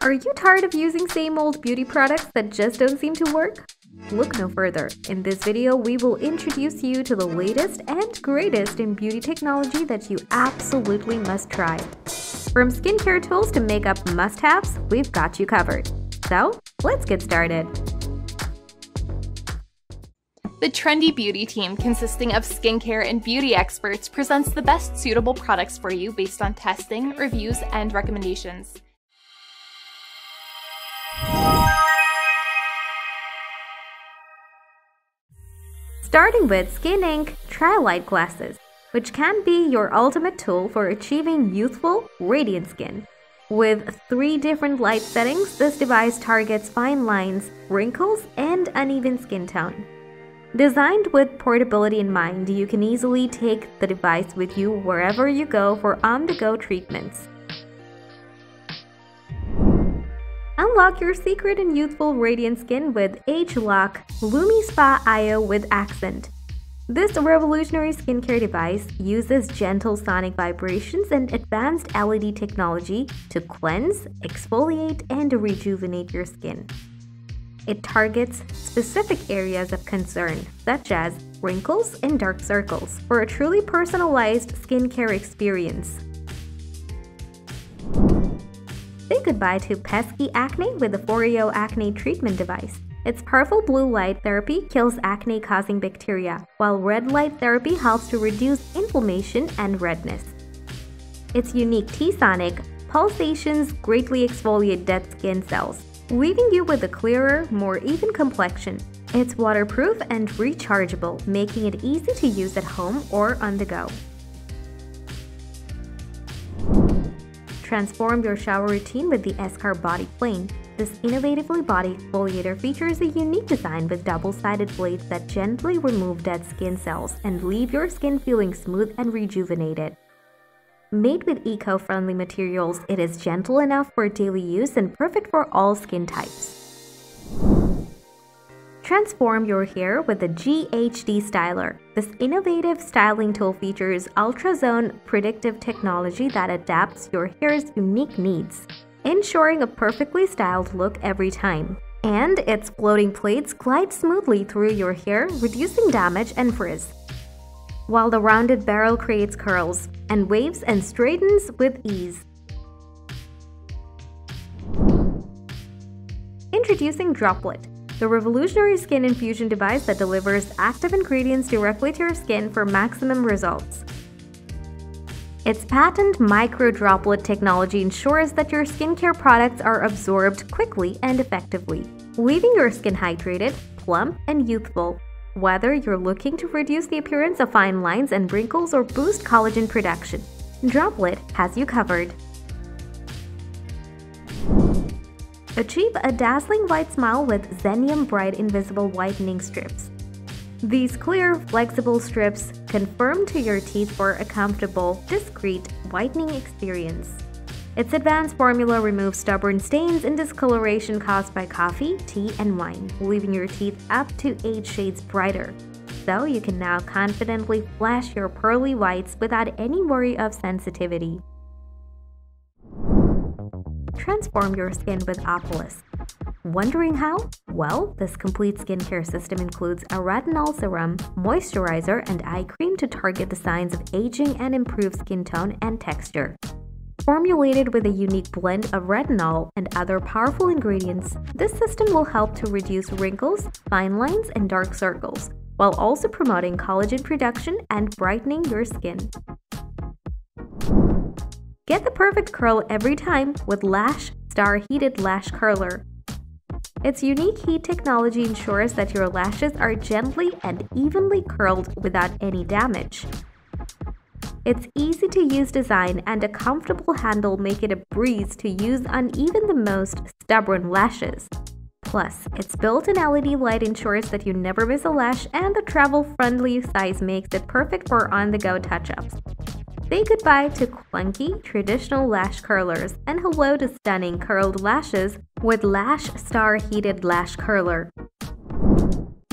Are you tired of using same old beauty products that just don't seem to work? Look no further. In this video, we will introduce you to the latest and greatest in beauty technology that you absolutely must try. From skincare tools to makeup must-haves, we've got you covered. So, let's get started. The Trendy Beauty team, consisting of skincare and beauty experts, presents the best suitable products for you based on testing, reviews, and recommendations. Starting with Skin Inc. Tri-Light Glasses, which can be your ultimate tool for achieving youthful, radiant skin. With three different light settings, this device targets fine lines, wrinkles, and uneven skin tone. Designed with portability in mind, you can easily take the device with you wherever you go for on-the-go treatments. Unlock your secret and youthful radiant skin with ageLOC LumiSpa iO with Accent. This revolutionary skincare device uses gentle sonic vibrations and advanced LED technology to cleanse, exfoliate, and rejuvenate your skin. It targets specific areas of concern, such as wrinkles and dark circles, for a truly personalized skincare experience. Say goodbye to pesky acne with the Foreo Acne Treatment Device. Its powerful blue light therapy kills acne causing bacteria, while red light therapy helps to reduce inflammation and redness. Its unique T-sonic pulsations greatly exfoliate dead skin cells, leaving you with a clearer, more even complexion. It's waterproof and rechargeable, making it easy to use at home or on the go. Transform your shower routine with the Esker Body Plane. This innovatively body exfoliator features a unique design with double-sided blades that gently remove dead skin cells and leave your skin feeling smooth and rejuvenated. Made with eco-friendly materials, it is gentle enough for daily use and perfect for all skin types. Transform your hair with the GHD Styler. This innovative styling tool features ultrazone predictive technology that adapts your hair's unique needs, ensuring a perfectly styled look every time. And its floating plates glide smoothly through your hair, reducing damage and frizz. While the rounded barrel creates curls and waves and straightens with ease. Introducing Droplette the revolutionary skin infusion device that delivers active ingredients directly to your skin for maximum results. Its patent micro droplet technology ensures that your skincare products are absorbed quickly and effectively, leaving your skin hydrated, plump, and youthful. Whether you're looking to reduce the appearance of fine lines and wrinkles or boost collagen production, Droplette has you covered. Achieve a dazzling white smile with Zenyum Bright Invisible Whitening Strips. These clear, flexible strips confirm to your teeth for a comfortable, discreet whitening experience. Its advanced formula removes stubborn stains and discoloration caused by coffee, tea, and wine, leaving your teeth up to 8 shades brighter. So you can now confidently flash your pearly whites without any worry of sensitivity. Transform your skin with Opulus. Wondering how? Well, this complete skincare system includes a retinol serum, moisturizer, and eye cream to target the signs of aging and improve skin tone and texture. Formulated with a unique blend of retinol and other powerful ingredients, this system will help to reduce wrinkles, fine lines, and dark circles, while also promoting collagen production and brightening your skin. Get the perfect curl every time with Lash Star Heated Lash Curler. Its unique heat technology ensures that your lashes are gently and evenly curled without any damage. Its easy to use design and a comfortable handle make it a breeze to use on even the most stubborn lashes. Plus, its built-in LED light ensures that you never miss a lash and the travel-friendly size makes it perfect for on-the-go touch-ups. Say goodbye to clunky, traditional lash curlers and hello to stunning curled lashes with Lash Star Heated Lash Curler.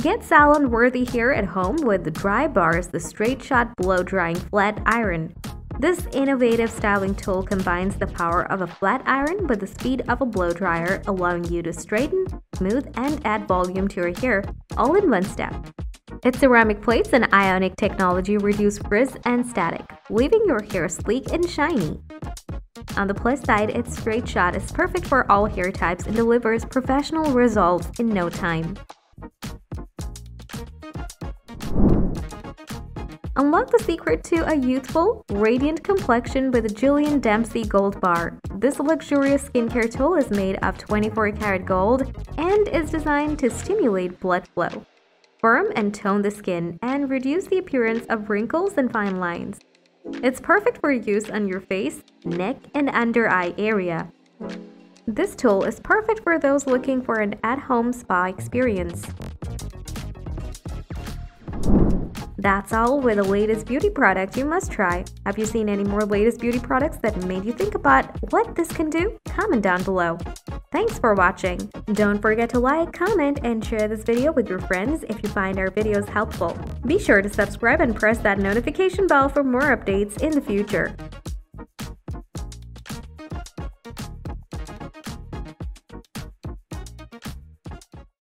Get salon-worthy hair at home with the Drybar's the Straight Shot Blow Drying Flat Iron. This innovative styling tool combines the power of a flat iron with the speed of a blow dryer, allowing you to straighten, smooth, and add volume to your hair all in one step. Its ceramic plates and ionic technology reduce frizz and static, leaving your hair sleek and shiny. On the plus side, its straight shot is perfect for all hair types and delivers professional results in no time. Unlock the secret to a youthful, radiant complexion with a Jillian Dempsey Gold Bar. This luxurious skincare tool is made of 24 karat gold and is designed to stimulate blood flow, firm and tone the skin, and reduce the appearance of wrinkles and fine lines. It's perfect for use on your face, neck, and under eye area. This tool is perfect for those looking for an at home spa experience. That's all with the latest beauty product you must try. Have you seen any more latest beauty products that made you think about what this can do? Comment down below. Thanks for watching. Don't forget to like, comment, and share this video with your friends if you find our videos helpful. Be sure to subscribe and press that notification bell for more updates in the future.